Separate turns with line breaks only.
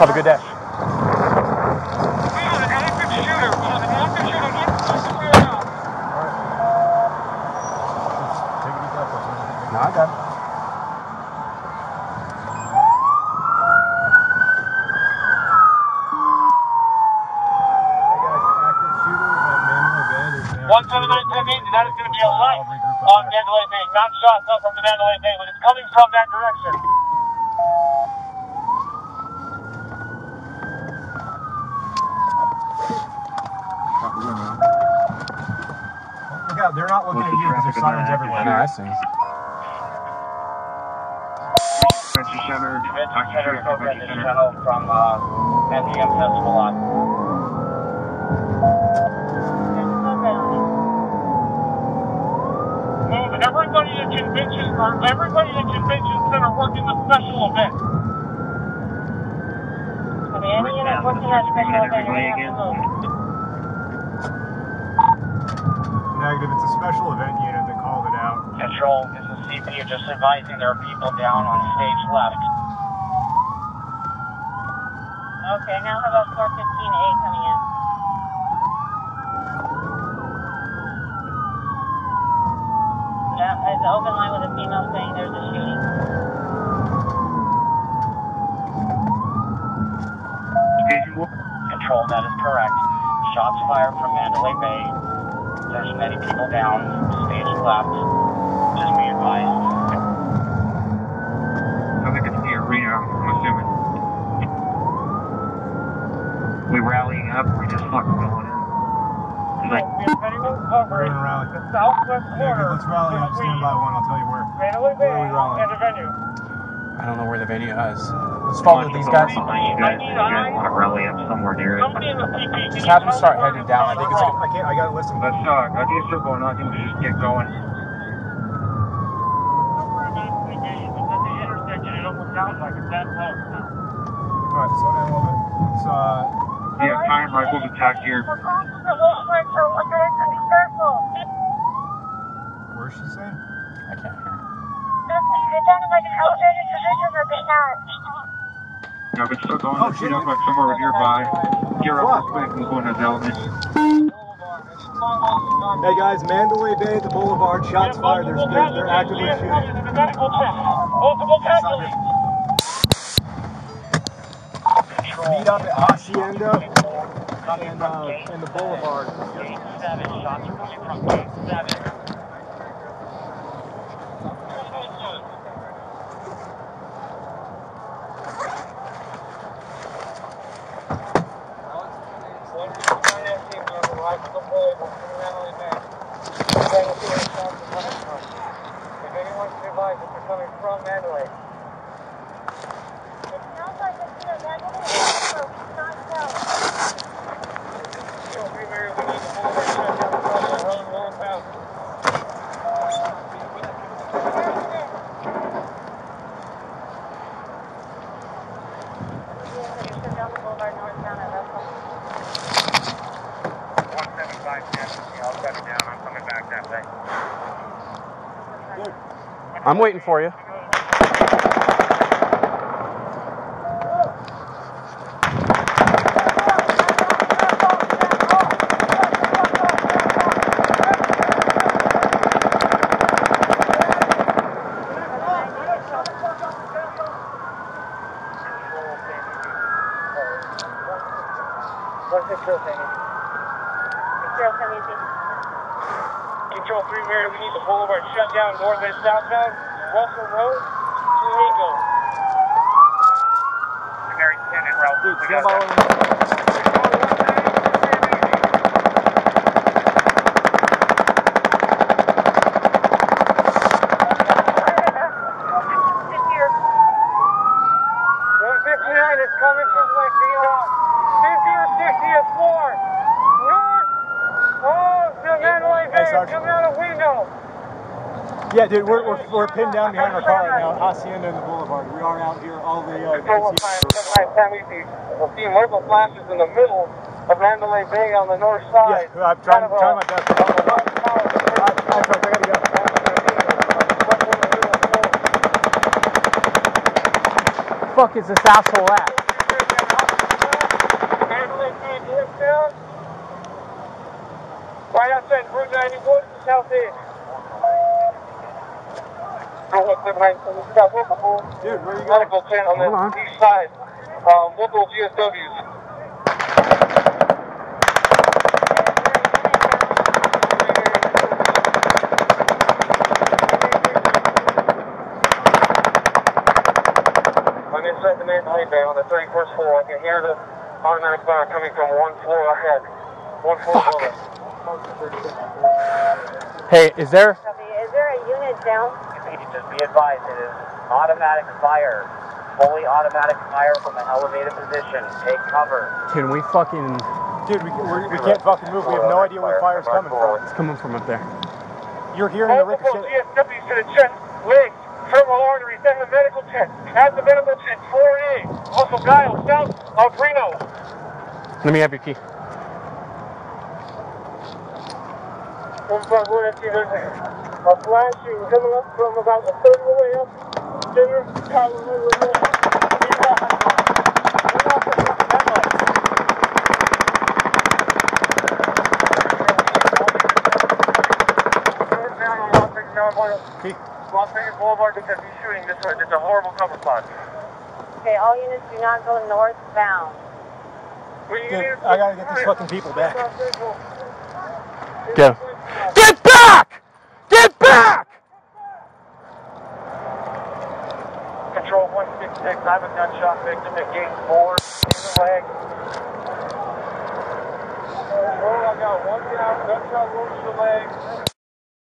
Have a good day.
One seven nine ten eight. That is going to be a on. Mandalay Bay. Not up from the Mandalay Bay, but it's coming from that direction.
Out, they're not looking at you because there's sirens everywhere.
No, I see.
Convention Center,
Convention Center
Sheriff Convention Center.
from uh, NDM Festival lot. Move everybody at convention or everybody at convention center working the special event.
Any unit working that special event, you're have to move.
Negative, it's a special event unit that called it out.
Control, this is CP just advising there are people down on stage left.
Okay, now how about 415A coming in? Yeah, it's an open line with a female saying there's a shooting.
Control, that is correct. Shots fired from Mandalay Bay. There's many people down, stage left. Just be advised.
I think it's the arena, I'm assuming. We rallying up, we just fucking going in. Like,
We have anyone
We're gonna rally.
the southwest corner
let's rally up. Stand by one, I'll tell you where.
Mandalay Bay
Where are we rallying?
and the venue.
I don't know where the venue is. Let's follow these guys.
You guys, you guys want to rally up somewhere near it.
Somebody in the CP, can
Just have them start heading down. I think it's
from?
I can't, I gotta listen.
Let's, uh, I think it's still going on, I think we should just get going.
Somewhere in that location, it's at the intersection, it almost sounds like it's that now.
Alright, slow down a little bit. Let's, uh,
Yeah, time rifles attack here.
We're crossing the Wolfwood, so look at it and be careful.
where's she saying?
I can't hear.
No, if it's still going,
Oh,
let's
shit.
up like somewhere nearby. Get up real quick and go in those elements.
Hey guys, Mandalay Bay, the Boulevard, shots fired. They're, they're, they're actively shooting.
Medical. Multiple casualties.
Meet up at Hacienda and, uh, and the Boulevard.
Gate 7. Shots are coming from gate 7. If anyone's advised that they're coming from Mandalay,
It sounds like it's either negative or we cannot tell.
feel free, Mary, we need to move and shut down the front of Helen William House.
Shut down the boulevard northbound at Russell.
175 casualty. I'll shut it down. I'm
waiting for you.
What's the kill thing?
Zero seven easy.
Control 3 Mary, need the shut down north and southbound. Russell Road to Eagle. Mary 10 and route.
Dude,
We
stand
got
by
that.
one.
One fifty-nine is coming from like the 50 or 60th floor, north of the Mandalay
Hey, Sergeant.
coming out a window.
Yeah, dude, we're, we're, we're pinned down behind our car right now, Hacienda and the Boulevard. We are out here, all the, uh,
Control
you can
time,
see-
nine, Sam We'll see mobile flashes in the middle of Mandalay Bay on the north side.
Yeah, I'm trying,
Kind of
trying my best.
of a rough tower.
Alright, alright, folks, I gotta go.
Fuck is this asshole at?
Right outside Route 91, southeast. Medical on the east side. I'm inside the main high bay on the 31st floor. I can hear the automatic fire coming from one floor ahead. One floor.
Hey, is there?
Is there a unit down?
Just be advised, it is automatic fire. Fully automatic fire from an elevated position. Take cover.
Can we fucking?
Dude, we, we're, we can't fucking move. We have no idea where the fire's coming from.
It's coming from up there.
You're hearing the
Multiple
ricochet.
GSWs to the chest, legs, femoral arteries, then the medical tent. At the medical tent, 4A. Also Guile, south of Reno.
Let me have your key.
One front one, I see there's a, a flash shooting coming up from about a third of the way up. Center, Colorado. Las Vegas Boulevard because he's shooting this way. It's a horrible cover spot.
Okay, all units do not go northbound.
We
Dude, I gotta get these fucking people back.
Go. Get back! Back!
Control 166, I have a gunshot victim at gate 4 in the leg. Control, I got one down, gunshot wound to the leg.